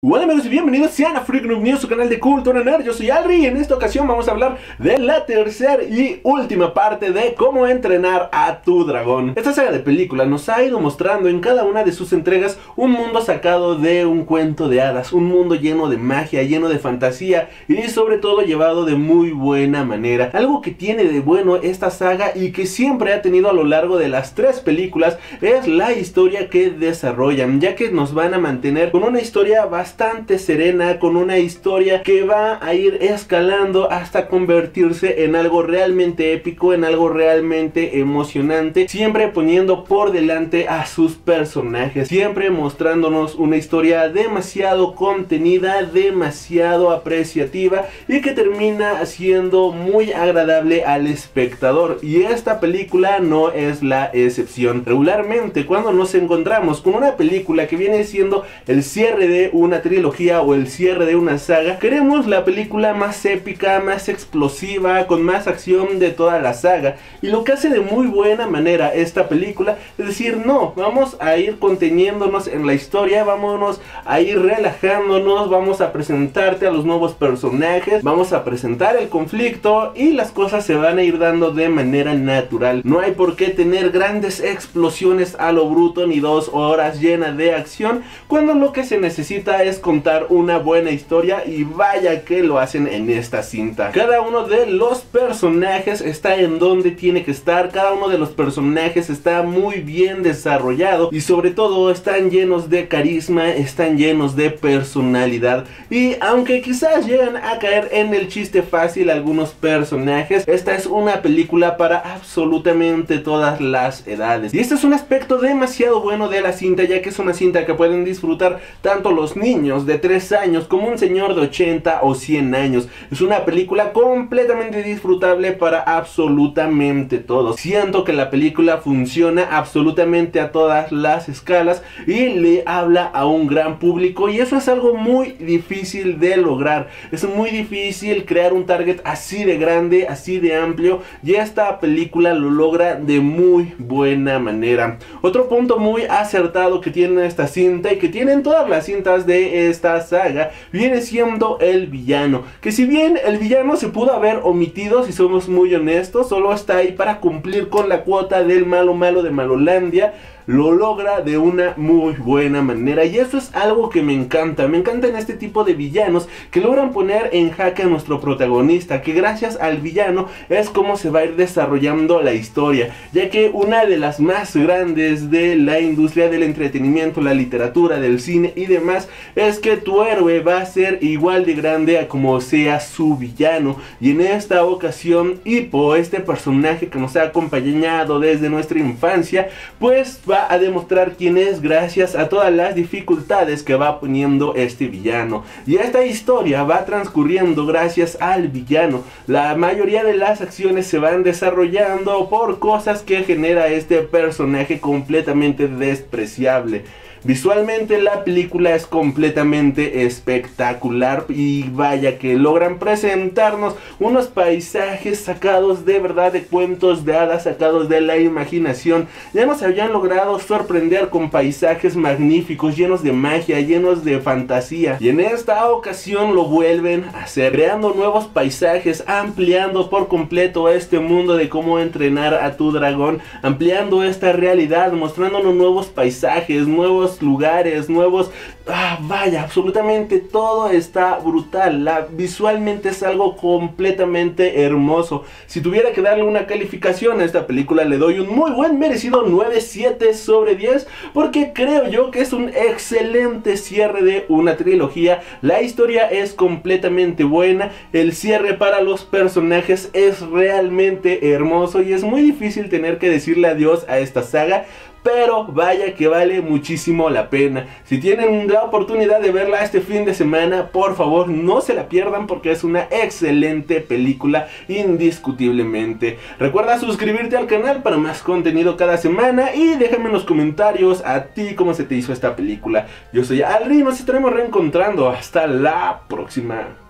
Hola amigos y bienvenidos sean a Freak Noob News, su canal de Cultura Nerd, yo soy Alri y en esta ocasión vamos a hablar de la tercera y última parte de cómo entrenar a tu dragón. Esta saga de películas nos ha ido mostrando en cada una de sus entregas un mundo sacado de un cuento de hadas, un mundo lleno de magia, lleno de fantasía y sobre todo llevado de muy buena manera. Algo que tiene de bueno esta saga y que siempre ha tenido a lo largo de las tres películas es la historia que desarrollan, ya que nos van a mantener con una historia bastante bastante serena, con una historia que va a ir escalando hasta convertirse en algo realmente épico, en algo realmente emocionante, siempre poniendo por delante a sus personajes, siempre mostrándonos una historia demasiado contenida, demasiado apreciativa y que termina siendo muy agradable al espectador. Y esta película no es la excepción. Regularmente cuando nos encontramos con una película que viene siendo el cierre de una trilogía o el cierre de una saga, queremos la película más épica, más explosiva, con más acción de toda la saga. Y lo que hace de muy buena manera esta película es decir, no, vamos a ir conteniéndonos en la historia, vámonos a ir relajándonos, vamos a presentarte a los nuevos personajes, vamos a presentar el conflicto y las cosas se van a ir dando de manera natural. No hay por qué tener grandes explosiones a lo bruto ni dos horas llenas de acción cuando lo que se necesita es contar una buena historia y vaya que lo hacen en esta cinta. Cada uno de los personajes está en donde tiene que estar, cada uno de los personajes está muy bien desarrollado y sobre todo están llenos de carisma, están llenos de personalidad y aunque quizás llegan a caer en el chiste fácil algunos personajes, esta es una película para absolutamente todas las edades. Y este es un aspecto demasiado bueno de la cinta ya que es una cinta que pueden disfrutar tanto los niños de 3 años como un señor de 80 o 100 años. Es una película completamente disfrutable para absolutamente todos. Siento que la película funciona absolutamente a todas las escalas y le habla a un gran público y eso es algo muy difícil de lograr. Es muy difícil crear un target así de grande, así de amplio y esta película lo logra de muy buena manera. Otro punto muy acertado que tiene esta cinta y que tienen todas las cintas de esta saga viene siendo el villano. Que si bien el villano se pudo haber omitido, si somos muy honestos, solo está ahí para cumplir con la cuota del malo malo de Malolandia lo logra de una muy buena manera y eso es algo que me encanta, me encantan este tipo de villanos que logran poner en jaque a nuestro protagonista, que gracias al villano es como se va a ir desarrollando la historia, ya que una de las más grandes de la industria del entretenimiento, la literatura, del cine y demás, es que tu héroe va a ser igual de grande a como sea su villano y en esta ocasión Hippo, este personaje que nos ha acompañado desde nuestra infancia, pues va a demostrar quién es gracias a todas las dificultades que va poniendo este villano. Y esta historia va transcurriendo gracias al villano. La mayoría de las acciones se van desarrollando por cosas que genera este personaje completamente despreciable. Visualmente la película es completamente espectacular y vaya que logran presentarnos unos paisajes sacados de verdad de cuentos de hadas, sacados de la imaginación. Ya nos habían logrado sorprender con paisajes magníficos, llenos de magia, llenos de fantasía. Y en esta ocasión lo vuelven a hacer, creando nuevos paisajes, ampliando por completo este mundo de cómo entrenar a tu dragón, ampliando esta realidad, mostrándonos nuevos paisajes, nuevos lugares, nuevos... Ah, vaya, absolutamente todo está brutal. La, visualmente es algo completamente hermoso. Si tuviera que darle una calificación a esta película, le doy un muy buen merecido 9.7 sobre 10. Porque creo yo que es un excelente cierre de una trilogía. La historia es completamente buena. El cierre para los personajes es realmente hermoso. Y es muy difícil tener que decirle adiós a esta saga pero vaya que vale muchísimo la pena. Si tienen la oportunidad de verla este fin de semana, por favor no se la pierdan porque es una excelente película indiscutiblemente. Recuerda suscribirte al canal para más contenido cada semana y déjame en los comentarios a ti cómo se te hizo esta película. Yo soy Alri, nos estaremos reencontrando. Hasta la próxima.